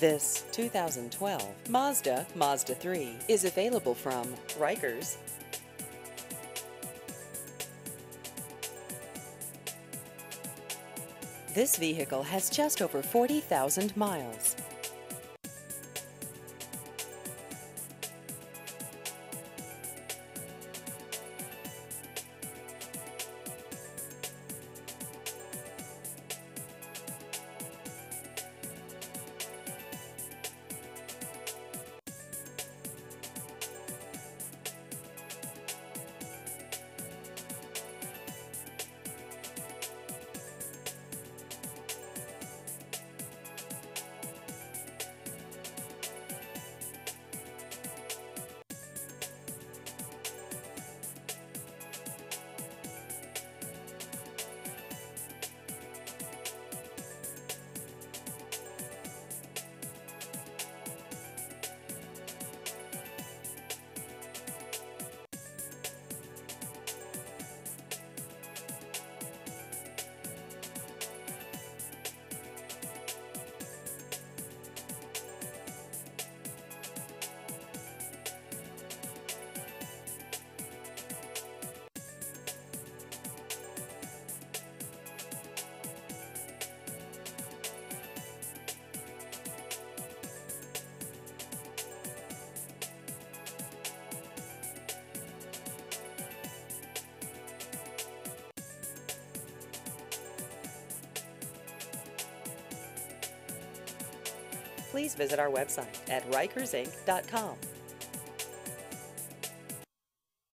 This 2012 Mazda Mazda 3 is available from Riker's. This vehicle has just over 40,000 miles. Please visit our website at rikersinc.com.